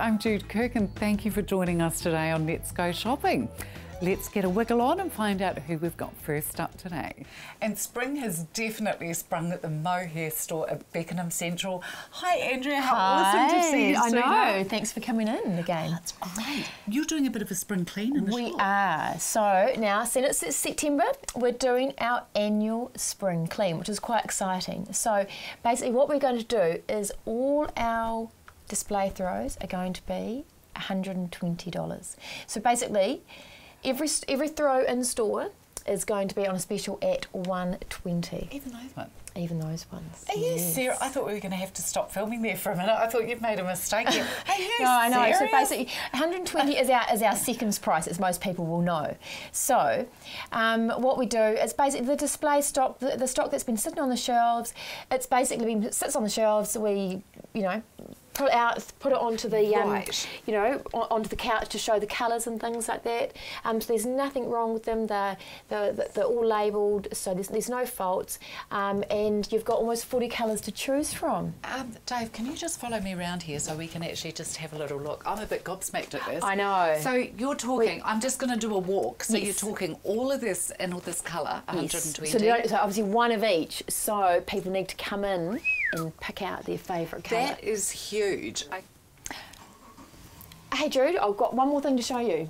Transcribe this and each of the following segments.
I'm Jude Kirk and thank you for joining us today on Let's Go Shopping. Let's get a wiggle on and find out who we've got first up today. And spring has definitely sprung at the Mohair store at Beckenham Central. Hi, Andrea. How Hi. awesome to see you. I sweetheart. know. Thanks for coming in again. That's great. You're doing a bit of a spring clean in the We shop. are. So now, since it's September, we're doing our annual spring clean, which is quite exciting. So basically, what we're going to do is all our display throws are going to be $120. So basically, every every throw in store is going to be on a special at 120 Even those ones. even those ones. Are you Yes. serious? I thought we were going to have to stop filming there for a minute. I thought you'd made a mistake. Are you No, I know. So basically, 120 is our is our seconds price, as most people will know. So, um, what we do is basically the display stock, the, the stock that's been sitting on the shelves. It's basically been sits on the shelves. We, you know. Put it out, put it onto the, um, Right. you know, onto the couch to show the colours and things like that. Um, so there's nothing wrong with them. They're, they're, they're all labelled, so there's, there's no faults. Um, and you've got almost 40 colours to choose from. Um, Dave, can you just follow me around here so we can actually just have a little look? I'm a bit gobsmacked at this. I know. So you're talking, I'm just going to do a walk. So Yes. you're talking all of this and all this colour, 120. So, so obviously one of each. So people need to come in and pick out their favourite colour. that is huge. I, Hey Jude, I've got one more thing to show you.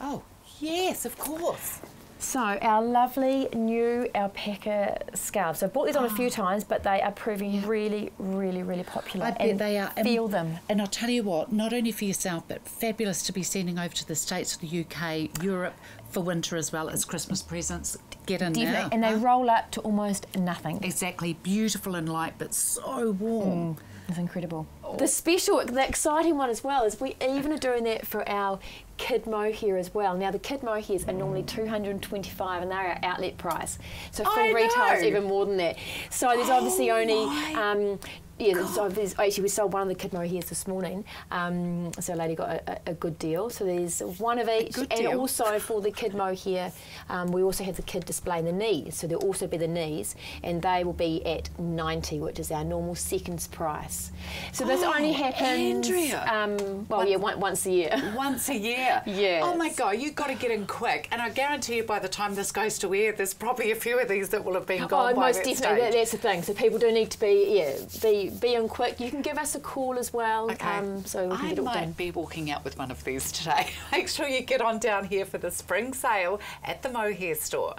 oh, yes, of course. So our lovely new alpaca scarves. I've bought these on a few ah. times, but they are proving really, really, really popular. I bet and they are. And- Feel them. And I'll tell you what, not only for yourself, but fabulous to be sending over to the States, the UK, Europe for winter as well as Christmas presents. Get in Definitely. now. And they roll up to almost nothing. Exactly, beautiful and light, but so warm. Mm. It's incredible. The special, the exciting one as well is we even are doing that for our kid mohair as well. Now the kid mohairs are normally 225 and they're our outlet price. So full retail is even more than that. So there's obviously Oh only um, yeah, so there's, actually we sold one of the kid mohairs this morning. Um, so a lady got a, a, a good deal. So there's one of each, and deal. also for the kid here, um, we also have the kid display in the knees. So there'll also be the knees, and they will be at 90, which is our normal seconds price. So this Oh, only happens, Andrea. um, well, yeah, one, once a year. Once a year. Yes. Oh my God, you've got to get in quick. And I guarantee you by the time this goes to air, there's probably a few of these that will have been gone Oh, by most that definitely. That, that's the thing. So people do need to be, yeah, be be in quick. You can give us a call as well, Okay. um, so we can I get it might done. be walking out with one of these today. Make sure you get on down here for the spring sale at the Mohair store.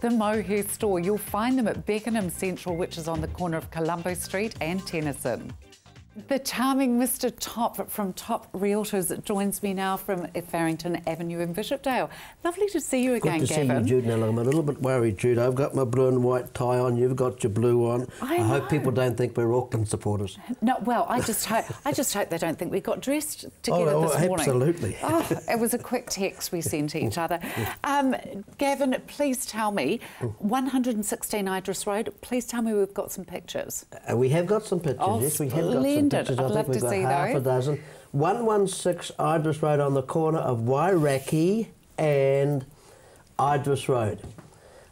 The Mohair store, you'll find them at Beckenham Central, which is on the corner of Colombo Street and Tennyson. The charming Mr. Top from Top Realtors joins me now from Farrington Avenue in Bishopdale. Lovely to see you again, Good to Gavin. see you, Jude. Now, I'm a little bit worried, Jude. I've got my blue and white tie on. You've got your blue on. I hope know. people don't think we're Auckland supporters. No, well, I just hope I just hope they don't think we got dressed together oh, this morning. absolutely. Oh, it was a quick text we sent to each other. Um, Gavin, please tell me, 116 Idris Road. Please tell me we've got some pictures. Uh, we have got some pictures. Oh, yes, we have got some. Pictures. I'd I think love we've to got see half a dozen. 116 Idris Road on the corner of Wairakei and Idris Road.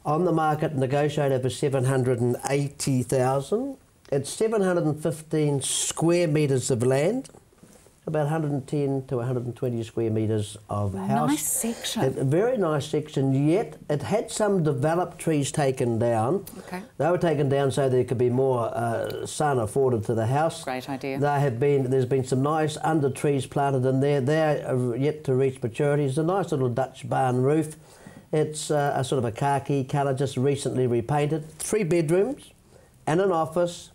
On the market, negotiated for 780,000. It's 715 square metres of land, about 110 to 120 square metres of house. Nice section. A very nice section, yet it had some developed trees taken down. Okay. They were taken down so there could be more uh, sun afforded to the house. Great idea. They have been. There's been some nice under trees planted in there. They're yet to reach maturity. It's a nice little Dutch barn roof. It's uh, a sort of a khaki colour, just recently repainted. Three bedrooms and an office.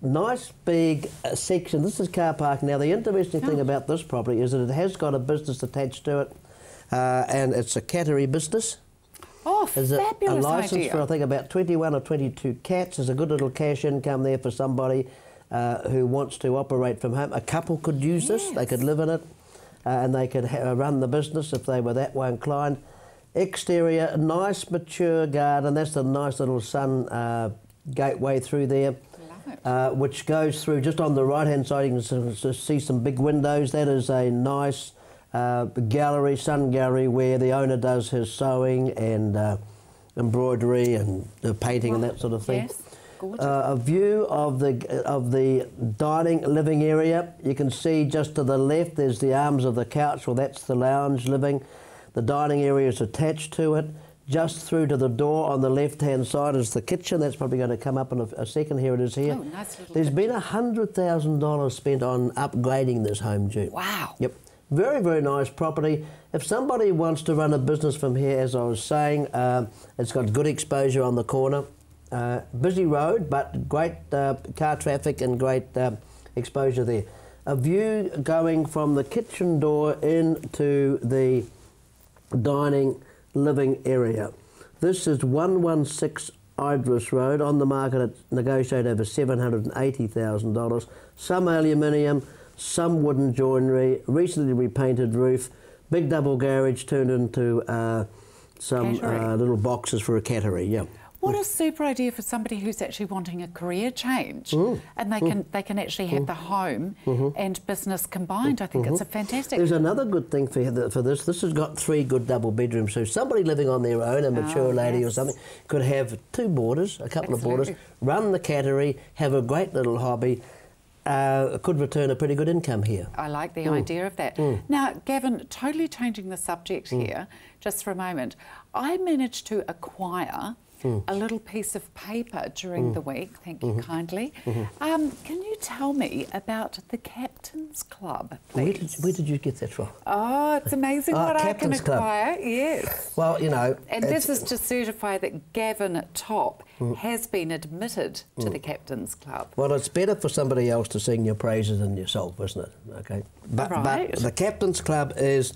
Nice big uh, section. This is car park. Now, the interesting thing about this property is that it has got a business attached to it, uh, and it's a cattery business. Oh, There's a, a license idea. for I think about 21 or 22 cats. There's a good little cash income there for somebody uh, who wants to operate from home. A couple could use this. They could live in it, uh, and they could ha- run the business if they were that way inclined. Exterior, nice mature garden. That's a nice little sun uh, gateway through there. Uh, which goes through just on the right hand side. You can see some big windows. That is a nice uh, gallery, sun gallery, where the owner does his sewing and uh, embroidery and painting and that sort of thing. Yes. Uh, a view of the of the dining living area. You can see just to the left. There's the arms of the couch. Well, that's the lounge living. The dining area is attached to it. Just through to the door on the left-hand side is the kitchen. That's probably going to come up in a, a second. Here it is here. Oh, nice There's been kitchen. hundred thousand dollars spent on upgrading this home, June. Wow. Yep. Very, very nice property. If somebody wants to run a business from here, as I was saying, um, it's got good exposure on the corner. Uh, busy road, but great uh, car traffic and great uh, exposure there. A view going from the kitchen door into the dining living area. This is 116 Idris Road on the market at negotiated over $780,000. Some aluminium, some wooden joinery, recently repainted roof, big double garage turned into uh, some uh, little boxes for a cattery, yeah. What a super idea for somebody who's actually wanting a career change, and they can they can actually have the home and business combined. I think it's a fantastic. There's another good thing for, for this. This has got three good double bedrooms. So somebody living on their own, a mature Oh, lady or something, could have two boarders, a couple of boarders, run the cattery, have a great little hobby, uh, could return a pretty good income here. I like Mm. the idea of that. Now, Gavin, totally changing the subject Mm. here, just for a moment. I managed to acquire Mm. a little piece of paper during the week, thank you Mm-hmm. kindly. Um, can you tell me about the Captain's Club, Where please? did, where did you get that from? Oh, it's amazing Ah, what I can Captain's Club. acquire, yes. Well, you know, And this is to certify that Gavin Top Mm. has been admitted to the Captain's Club. Well, it's better for somebody else to sing your praises than yourself, isn't it? Okay. But, Right. but the Captain's Club is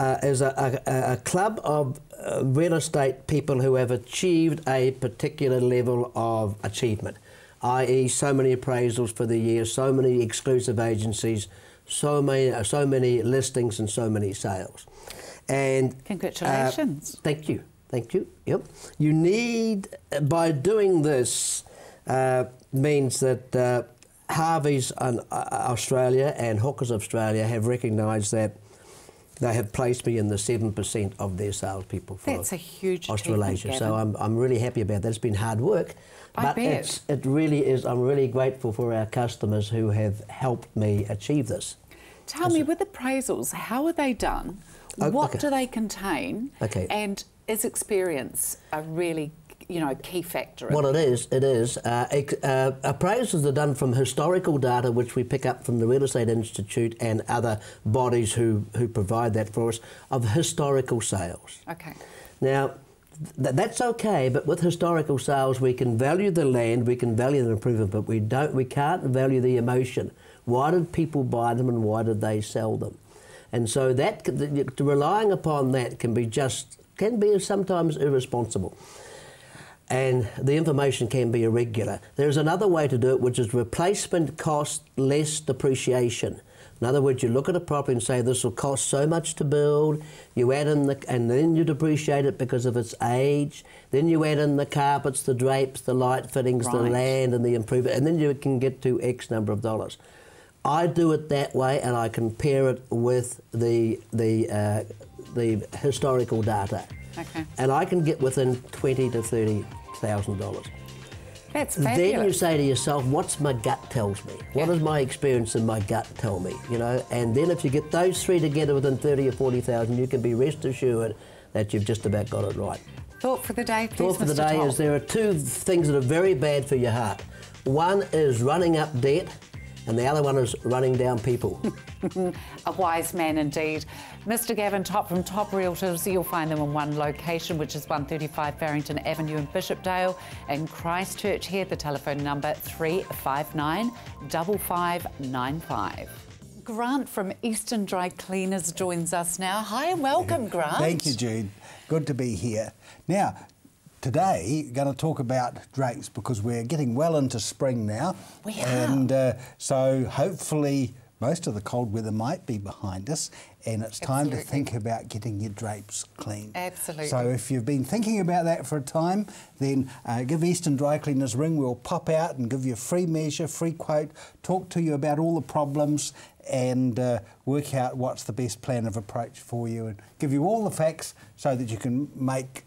uh, is a, a, a club of uh, real estate people who have achieved a particular level of achievement, i.e., so many appraisals for the year, so many exclusive agencies, so many uh, so many listings, and so many sales. And uh, Congratulations. Thank you. Thank you. Yep. You need, uh, by doing this, uh, means that uh, Harvey's and, uh, Australia and Hookers Australia have recognised that they have placed me in the 7% of their salespeople for That's a huge Australasia. So I'm, I'm really happy about that. It's been hard work. I but bet. It's, it really is. I'm really grateful for our customers who have helped me achieve this. Tell me, with appraisals, how are they done? Oh, what okay. do they contain? Okay. And is experience a really, you know, key factor? What it is, it is. Uh, uh, appraisals are done from historical data, which we pick up from the Real Estate Institute and other bodies who, who provide that for us, of historical sales. Okay. Now, th- that's okay, but with historical sales, we can value the land, we can value the improvement, but we don't, we can't value the emotion. Why did people buy them, and why did they sell them? And so that c- the- the- relying upon that can be just can be sometimes irresponsible. And the information can be irregular. There's another way to do it, which is replacement cost less depreciation. In other words, you look at a property and say this will cost so much to build. You add in the, and then you depreciate it because of its age. Then you add in the carpets, the drapes, the light fittings, the land, and the improvement, and then you can get to X number of dollars. I do it that way, and I compare it with the the uh, the historical data, Okay. and I can get within twenty to thirty thousand dollars. That's Then you say to yourself, "What's my gut tells me? What does my experience and my gut tell me?" You know, and then if you get those three together within thirty or forty thousand, you can be rest assured that you've just about got it right. Thought for the day, please, Thought for the day is there are two things that are very bad for your heart. One is running up debt, and the other one is running down people. A wise man indeed. Mr. Gavin Top from Top Realtors, you'll find them in one location, which is 135 Farrington Avenue in Bishopdale. And Christchurch here, the telephone number 359 5595. Grant from Eastern Dry Cleaners joins us now. Hi and welcome, Grant. Thank you, Jude. Good to be here. Now, today, going to talk about drapes because we're getting well into spring now. We are. And uh, so hopefully most of the cold weather might be behind us and it's time Absolutely. to think about getting your drapes clean. Absolutely. So if you've been thinking about that for a time, then uh, give Eastern Dry Cleaners a ring. We'll pop out and give you a free measure, free quote, talk to you about all the problems and uh, work out what's the best plan of approach for you and give you all the facts so that you can make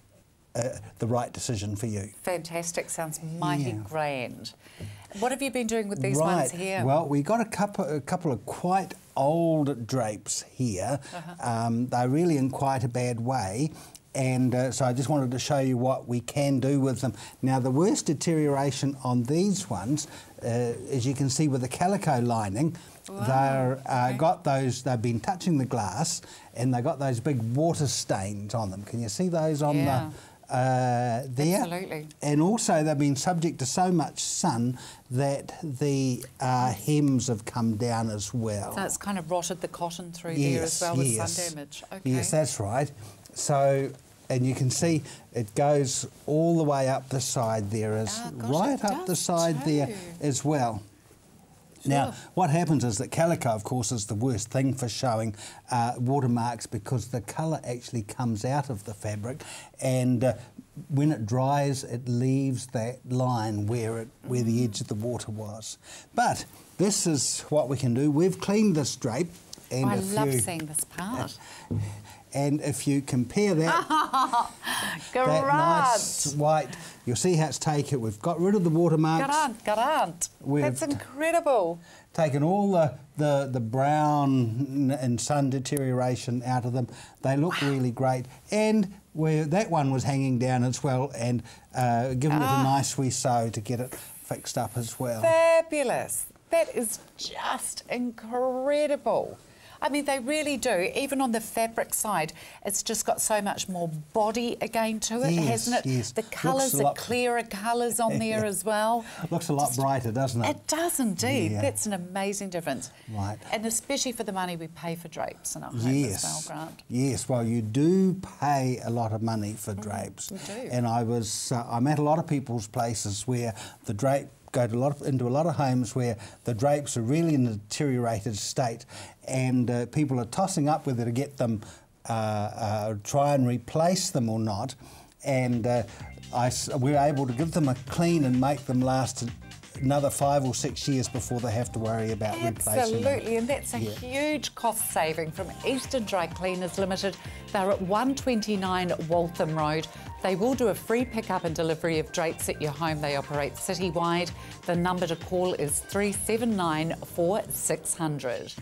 uh, the right decision for you. Fantastic. Sounds mighty Yeah. grand. What have you been doing with these right. ones here? Well, we got a couple, a couple of quite old drapes here. Uh-huh. Um, they're really in quite a bad way. And uh, so I just wanted to show you what we can do with them. Now, the worst deterioration on these ones, uh, as you can see with the calico lining, they're uh, okay. got those. They've been touching the glass, and they've got those big water stains on them. Can you see those on Yeah. the uh, there? Absolutely. And also, they've been subject to so much sun that the uh, hems have come down as well. so it's kind of rotted the cotton through there as well with sun damage. Okay. Yes, that's right. So, and you can see it goes all the way up the side there, as Ah, gosh, right up the side there as well. Now, what happens is that calico, of course, is the worst thing for showing uh, watermarks because the colour actually comes out of the fabric, and uh, when it dries, it leaves that line where it where the edge of the water was. But this is what we can do. We've cleaned this drape, and I love you, seeing this part. And if you compare that that nice white, you'll see how it's taken. We've got rid of the watermarks. Garant, garant. We've That's incredible. taken all the, the, the brown and sun deterioration out of them. They look really great. And where that one was hanging down as well and uh, given it Ah. a nice wee sew to get it fixed up as well. Fabulous. That is just incredible. I mean, they really do. Even on the fabric side, it's just got so much more body again to it, Yes, hasn't it? yes. The colours are clearer colours on there as well. Looks a lot brighter, doesn't it? It does indeed. Yeah. That's an amazing difference. Right. And especially for the money we pay for drapes in our Yes. as well, Grant. Yes, well, you do pay a lot of money for drapes. you do. And I was, uh, I'm at a lot of people's places where the drape go to a lot of, into a lot of homes where the drapes are really in a deteriorated state, and uh, people are tossing up whether to get them, uh, uh, try and replace them or not. And uh, I we're able to give them a clean and make them last another five or six years before they have to worry about replacing. Absolutely, and that's a Yeah. huge cost saving from Eastern Dry Cleaners Limited. They're at 129 Waltham Road. They will do a free pickup and delivery of drapes at your home. They operate citywide. The number to call is 379 4600.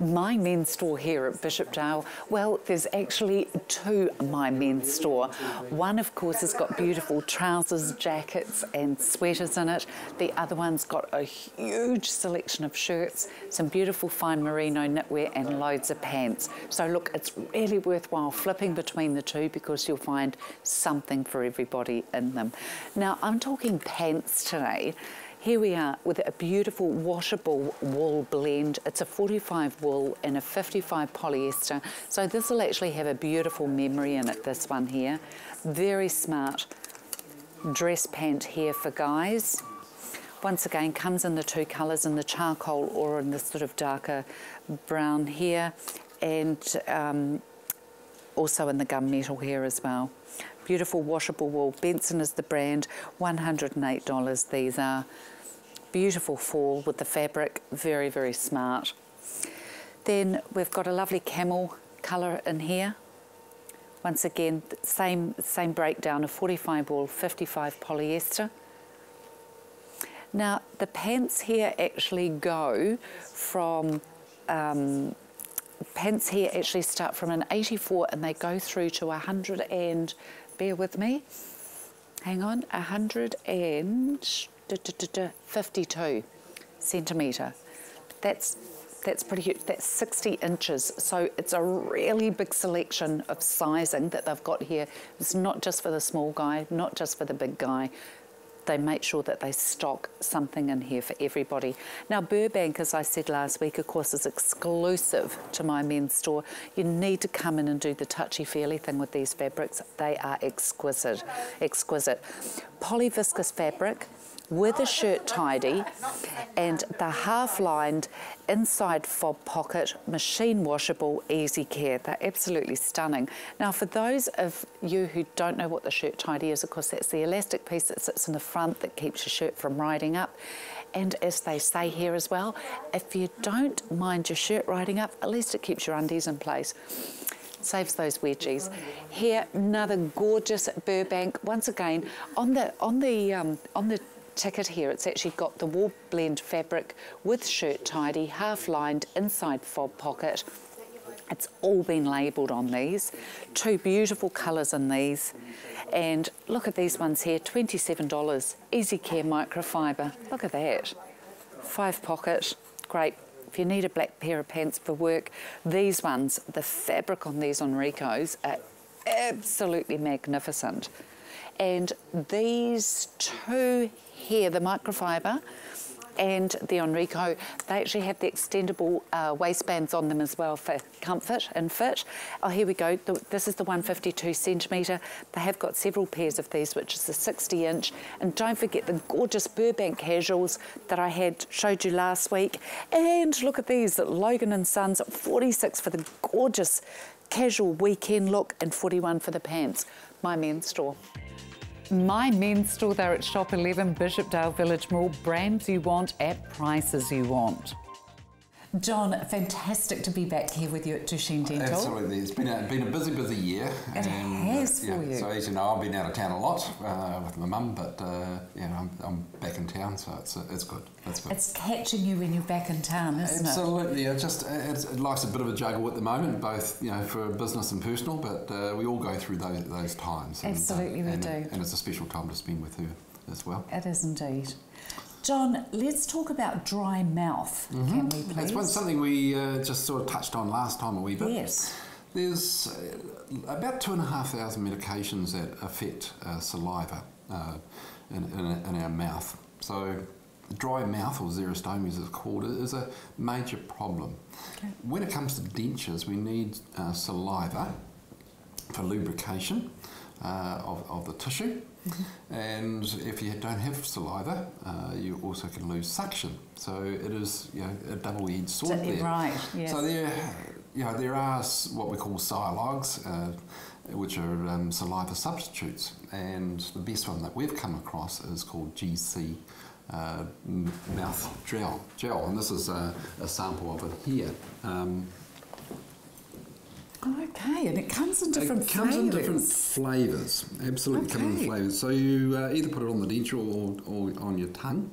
My men's store here at Bishopdale, well, there's actually two My Men's store. One, of course, has got beautiful trousers, jackets, and sweaters in it. The other one's got a huge selection of shirts, some beautiful fine merino knitwear, and loads of pants. So, look, it's really worthwhile flipping between the two because you'll find something for everybody in them. Now, I'm talking pants today. Here we are with a beautiful washable wool blend. It's a 45 wool and a 55 polyester. So this will actually have a beautiful memory in it, this one here. Very smart dress pant here for guys. Once again, comes in the two colours, in the charcoal or in the sort of darker brown here. And um, also in the gunmetal here as well. Beautiful washable wool. Benson is the brand, $108 these are. Beautiful fall with the fabric, very, very smart. Then we've got a lovely camel colour in here. Once again, same, same breakdown of 45 wool, 55 polyester. Now, the pants here actually go from um, pants here actually start from an 84 and they go through to 100 and bear with me hang on 152 centimetre that's that's pretty huge that's 60 inches so it's a really big selection of sizing that they've got here it's not just for the small guy not just for the big guy they make sure that they stock something in here for everybody. Now, Burbank, as I said last week, of course, is exclusive to my men's store. You need to come in and do the touchy-feely thing with these fabrics. They are exquisite, exquisite. Polyviscose fabric with a shirt tidy and the half-lined inside fob pocket, machine washable, easy care. They're absolutely stunning. Now for those of you who don't know what the shirt tidy is, of course that's the elastic piece that sits in the front that keeps your shirt from riding up. And as they say here as well, if you don't mind your shirt riding up, at least it keeps your undies in place. saves those wedgies. Here, another gorgeous Burbank. Once again, on the on the um, on the ticket here, it's actually got the wool blend fabric with shirt tidy, half lined inside fob pocket. It's all been labelled on these. Two beautiful colours in these. And look at these ones here, $27. Easy Care microfiber. Look at that. Five pocket, great. If you need a black pair of pants for work, these ones, the fabric on these Henricos are absolutely magnificent. And these two here, the microfiber, and the Henrico, they actually have the extendable uh, waistbands on them as well for comfort and fit. Oh, here we go. The, this is the 152 centimetre. They have got several pairs of these, which is the 60 inch. And don't forget the gorgeous Burbank casuals that I had showed you last week. And look at these, Logan and Sons, 46 for the gorgeous casual weekend look and 41 for the pants. My men's store. My men's store there at Shop 11 Bishopdale Village Mall. Brands you want at prices you want. John, fantastic to be back here with you at Duchenne Dental. Absolutely. It's been a, been a busy, busy year. It and, has uh, yeah, for you. So as you know, I've been out of town a lot uh, with my mum, but uh, yeah, I'm, I'm, back in town, so it's, it's good. It's good. It's catching you when you're back in town, isn't Absolutely. it? Absolutely. just it's, life's a bit of a juggle at the moment, both you know for business and personal, but uh, we all go through those, those times. Absolutely, and, we and, do. And it's a special time to spend with her as well. It is indeed. John, let's talk about dry mouth, mm-hmm. can we please? That's something we uh, just sort of touched on last time a wee bit. Yes. There's uh, about two and a half thousand medications that affect uh, saliva uh, in, in, in, our mouth. So dry mouth, or xerostomia as it's called, is a major problem. Okay. When it comes to dentures, we need uh, saliva for lubrication uh, of, of the tissue. And if you don't have saliva, uh, you also can lose suction. So it is you know, a double-edged sword there. Right. Yes. So there, you know, there are what we call sialogs, uh, which are um, saliva substitutes, and the best one that we've come across is called GC. Uh, mouth gel, gel, and this is a, a sample of it here. Um, Okay, and it comes in different it comes flavours. in different flavours. Absolutely, okay. comes in flavours. So you uh, either put it on the denture or, or on your tongue,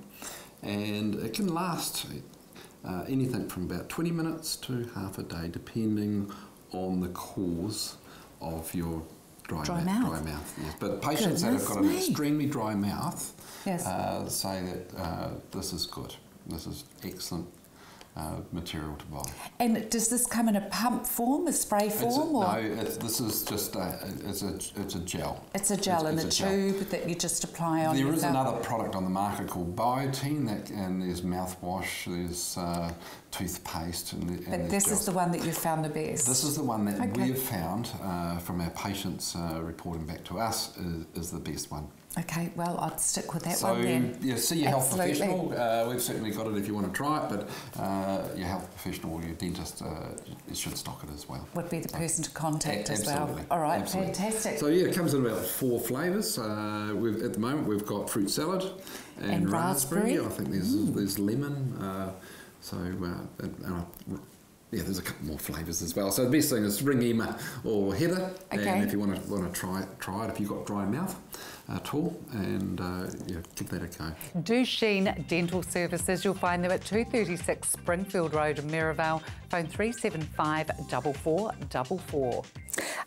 and it can last uh, anything from about 20 minutes to half a day, depending on the cause of your dry, dry mouth. Dry mouth, yes. But patients Goodness that have got an extremely dry mouth yes. uh, say that uh, this is good. This is excellent uh, material to buy. And does this come in a pump form, a spray form? A, or? No, it's, this is just a, it's a, it's a gel. It's a gel it's, in it's a, tube gel. that you just apply on There is another product on the market called Biotene, that, and there's mouthwash, there's uh, toothpaste. And, and but this gels. is the one that you found the best? This is the one that okay. we've found uh, from our patients uh, reporting back to us is, is the best one. Okay, well, I'd stick with that so, one then. yeah, see your Absolutely. health professional. Uh, we've certainly got it if you want to try it, but uh, your health professional or your dentist uh, should stock it as well. Would be the person to contact a- as well. All right, absolutely. fantastic. So yeah, it comes in about four flavours. Uh, we've at the moment we've got fruit salad and, and raspberry. raspberry. I think there's mm. there's lemon. Uh, so uh, and, yeah, there's a couple more flavours as well. So the best thing is ring Emma or Heather, okay. and if you want to want to try it, try it if you've got dry mouth at all, and uh, yeah, give that a go. Duchenne Dental Services, you'll find them at 236 Springfield Road in Merivale. Phone 375 4444.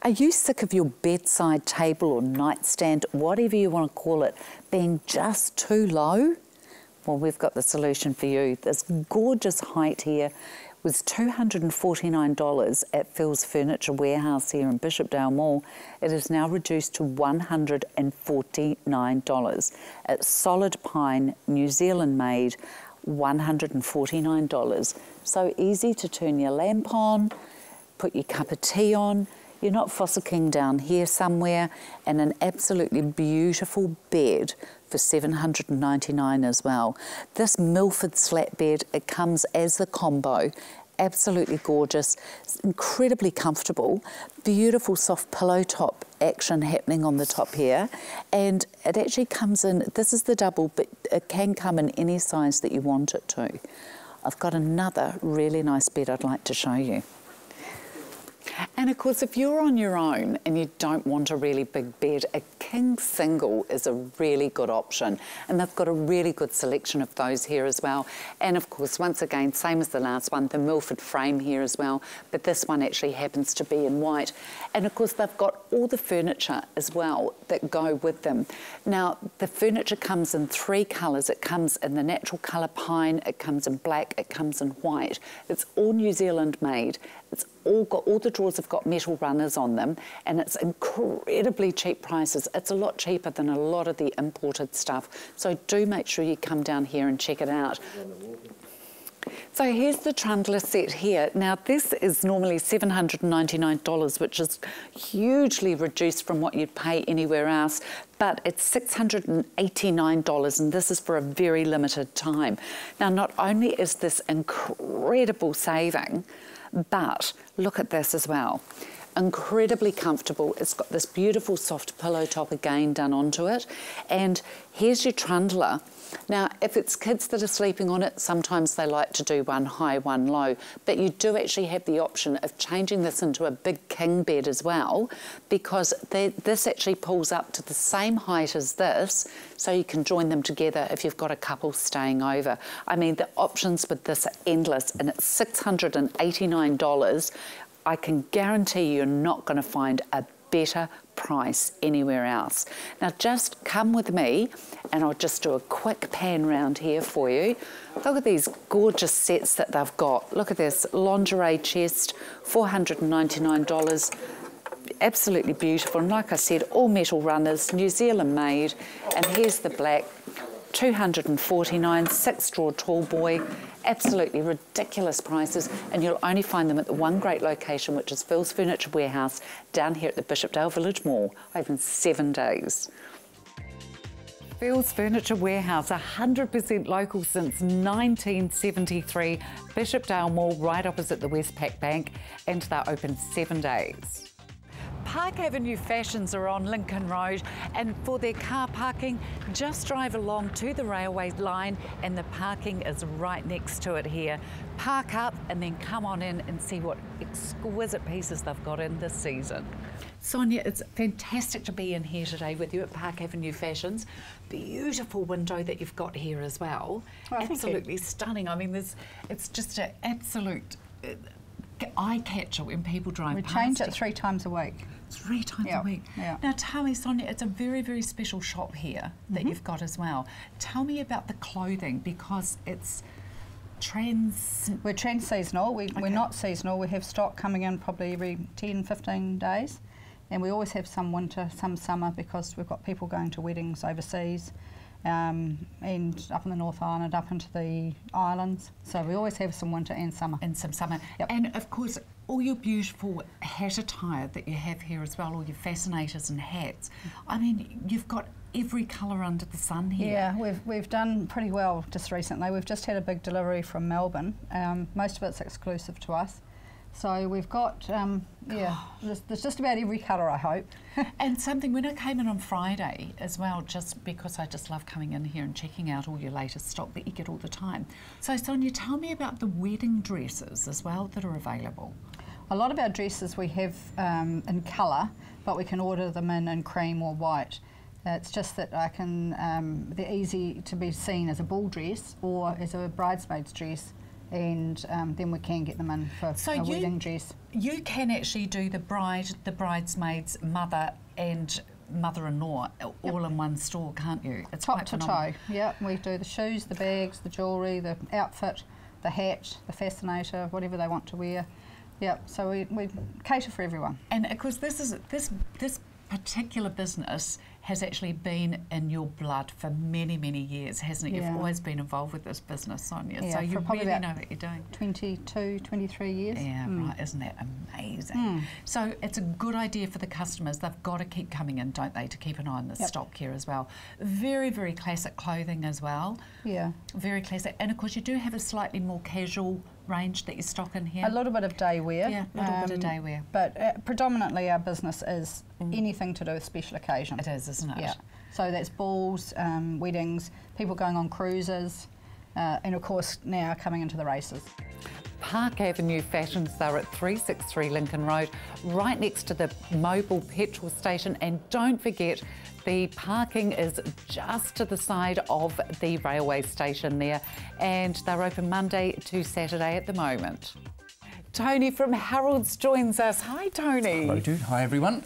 Are you sick of your bedside table or nightstand, whatever you want to call it, being just too low? Well, we've got the solution for you. This gorgeous height here was $249 at Phil's Furniture Warehouse here in Bishopdale Mall. It is now reduced to $149. It's solid pine, New Zealand made, $149. So easy to turn your lamp on, put your cup of tea on. You're not Fossil King down here somewhere, and an absolutely beautiful bed for 799 as well. This Milford's flatbed, it comes as the combo. Absolutely gorgeous, it's incredibly comfortable, beautiful soft pillow top action happening on the top here. And it actually comes in, this is the double, but it can come in any size that you want it to. I've got another really nice bed I'd like to show you. And of course, if you're on your own and you don't want a really big bed, a king single is a really good option. And they've got a really good selection of those here as well. And of course, once again, same as the last one, the Milford frame here as well. But this one actually happens to be in white. And of course, they've got all the furniture as well that go with them. Now, the furniture comes in three colours. It comes in the natural colour pine, it comes in black, it comes in white. It's all New Zealand made. It's all got all the drawers have got metal runners on them, and it's incredibly cheap prices. It's a lot cheaper than a lot of the imported stuff. So do make sure you come down here and check it out. So here's the trundler set here. Now this is normally $799, which is hugely reduced from what you'd pay anywhere else, but it's $689 and this is for a very limited time. Now not only is this incredible saving, but look at this as well. Incredibly comfortable. It's got this beautiful soft pillow top again done onto it. And here's your trundler. Now, if it's kids that are sleeping on it, sometimes they like to do one high, one low, but you do actually have the option of changing this into a big king bed as well, because they, this actually pulls up to the same height as this, so you can join them together if you've got a couple staying over. I mean, the options with this are endless, and it's $689. I can guarantee you're not going to find a better price anywhere else. Now just come with me and I'll just do a quick pan round here for you. Look at these gorgeous sets that they've got. Look at this lingerie chest, $499 absolutely beautiful. And like I said, all metal runners, New Zealand made. And here's the black, 249, six drawer tall boy, absolutely ridiculous prices, and you'll only find them at the one great location, which is Phil's Furniture Warehouse down here at the Bishopdale Village Mall, open seven days. Phil's Furniture Warehouse, 100% local since 1973. Bishopdale Mall, right opposite the Westpac Bank, and they're open seven days. Park Avenue Fashions are on Lincoln Road and for their car parking, just drive along to the railway line and the parking is right next to it here. Park up and then come on in and see what exquisite pieces they've got in this season. Sonia, it's fantastic to be in here today with you at Park Avenue Fashions. Beautiful window that you've got here as well. Oh, Absolutely stunning. I mean, there's, it's just an absolute uh, eye catcher when people drive We past. change it it. three times a week. Three times Yeah, a week. yeah. Now tell me, Sonia, it's a very, very special shop here that Mm-hmm. you've got as well. Tell me about the clothing because it's trans. We're trend seasonal. We, Okay. We're not seasonal. We have stock coming in probably every 10, 15 days. And we always have some winter, some summer because we've got people going to weddings overseas um, and up in the North Island, up into the islands. So we always have some winter and summer. And some summer. Yep. And of course, all your beautiful hat attire that you have here as well, all your fascinators and hats. I mean, you've got every colour under the sun here. Yeah, we've, we've done pretty well just recently. We've just had a big delivery from Melbourne. Um, most of it's exclusive to us. So we've got, um, yeah, there's, there's just about every colour, I hope. And something, when I came in on Friday as well, just because I just love coming in here and checking out all your latest stock that you get all the time. So, Sonia, tell me about the wedding dresses as well that are available. A lot of our dresses we have um, in colour, but we can order them in in cream or white. Uh, It's just that I can, um, they're easy to be seen as a ball dress or as a bridesmaid's dress, and um, then we can get them in for So a you- wedding dress. You can actually do the bride, the bridesmaid's mother, and mother-in-law all in one store, can't you? It's Top quite to phenomenal. toe, yeah. We do the shoes, the bags, the jewellery, the outfit, the hat, the fascinator, whatever they want to wear. Yeah, so we, we cater for everyone. And of course, this is this this particular business has actually been in your blood for many, many years, hasn't it? Yeah. You've always been involved with this business, Sonia. Yeah, so you probably really know what you're doing. 22, 23 years. Yeah, Mm. right. Isn't that amazing? So it's a good idea for the customers. They've got to keep coming in, don't they, to keep an eye on the Yep. stock here as well. Very, very classic clothing as well. Yeah. Very classic. And of course, you do have a slightly more casual range that you stock in here. A little bit of day wear. Yeah, a little bit of day wear. But uh, predominantly our business is anything to do with special occasions. It is, isn't it? Yeah. So that's balls, um, weddings, people going on cruises, uh, and of course now coming into the races. Park Avenue Fashions. They're at 363 Lincoln Road, right next to the Mobil petrol station. And don't forget, the parking is just to the side of the railway station there, and they're open Monday to Saturday at the moment. Tony from Harold's joins us. Hi, Tony. Hello, dude. Hi, everyone.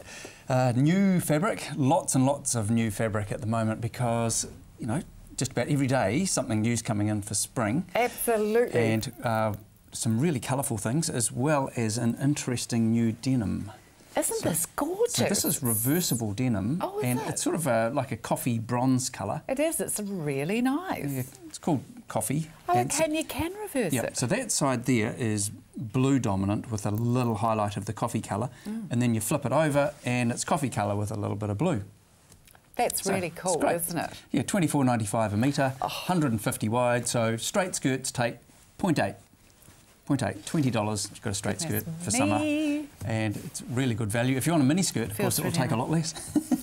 Uh, new fabric, lots and lots of new fabric at the moment because, you know, just about every day something new's coming in for spring. Absolutely. And uh, some really colourful things as well as an interesting new denim. Isn't so, this gorgeous? So this is reversible denim, oh, and it? it's sort of a, like a coffee bronze colour. It is. It's really nice. Yeah, it's called coffee. Oh, and can you can reverse yeah, it? So that side there is blue dominant with a little highlight of the coffee colour, mm. and then you flip it over, and it's coffee colour with a little bit of blue. That's so really cool, isn't it? Yeah, twenty four ninety five a metre, oh. 150 wide. So straight skirts take 0.8 $20. You've got a straight Goodness skirt for me. summer. And it's really good value. If you want a mini skirt, of course, it will take a lot less.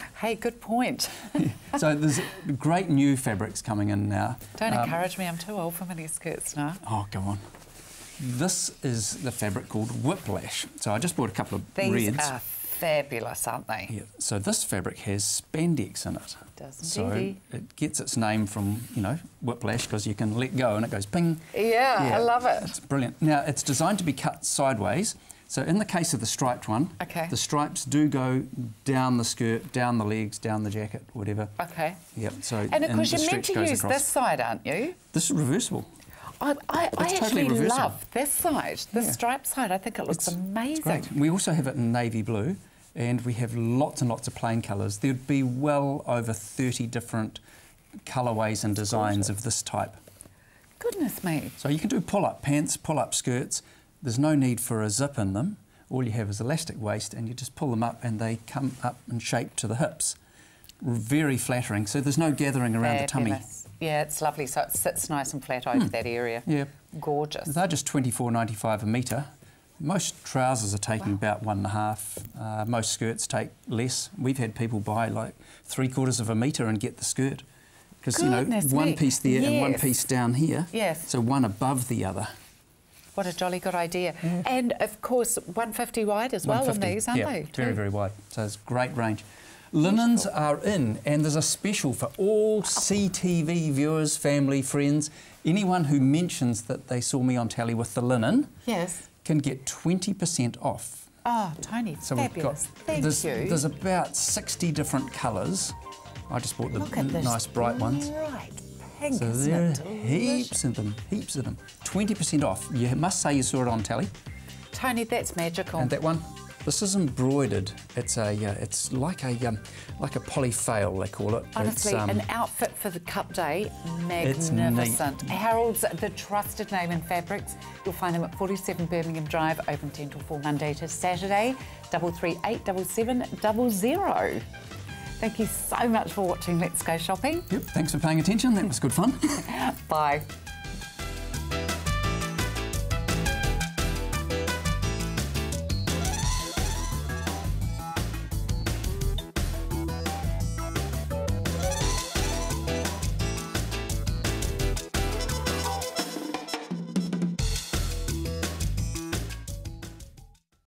hey, good point. yeah. So there's great new fabrics coming in now. Don't um, encourage me, I'm too old for mini skirts now. Oh, go on. This is the fabric called Whiplash. So I just bought a couple of These reds. Are fabulous, aren't they? Yeah. So this fabric has spandex in it. Does so it gets its name from you know whiplash because you can let go and it goes ping. Yeah, yeah, I love it. It's brilliant. Now it's designed to be cut sideways. So in the case of the striped one, okay. the stripes do go down the skirt, down the legs, down the jacket, whatever. Okay. Yep. So and of course you're meant to use across. this side, aren't you? This is reversible. I, I, I totally actually reversible. love this side, the yeah. striped side. I think it looks it's, amazing. It's we also have it in navy blue and we have lots and lots of plain colours. There'd be well over 30 different colourways and designs of this type. Goodness me. So you can do pull-up pants, pull-up skirts. There's no need for a zip in them. All you have is elastic waist and you just pull them up and they come up in shape to the hips. Very flattering, so there's no gathering around Fabulous. the tummy. Yeah, it's lovely. So it sits nice and flat over mm. that area. Yeah. Gorgeous. They're just twenty four ninety five a metre. Most trousers are taking wow. about one and a half. Uh, most skirts take less. We've had people buy like three quarters of a metre and get the skirt. Because, you know, one piece there yes. and one piece down here. Yes. So one above the other. What a jolly good idea. Yeah. And of course, 150 wide as well on these, aren't yeah, they? Very, very wide. So it's great range. Linens Beautiful. are in, and there's a special for all CTV viewers, family, friends. Anyone who mentions that they saw me on telly with the linen. Yes can get 20% off. Oh, Tony, so fabulous. We've got, Thank there's, you. There's about 60 different colours. I just bought the nice bright ones. Right, pink, so there are heaps of them, heaps of them. 20% off. You must say you saw it on telly. Tony, that's magical. And that one, this is embroidered. It's a, uh, it's like a, um, like a polyfail they call it. Honestly, um, an outfit for the Cup Day, magnificent. Harold's the trusted name in fabrics. You'll find them at 47 Birmingham Drive, open 10 till 4 Monday to Saturday, double three eight double seven double zero. Thank you so much for watching Let's Go Shopping. Yep, thanks for paying attention. That was good fun. Bye.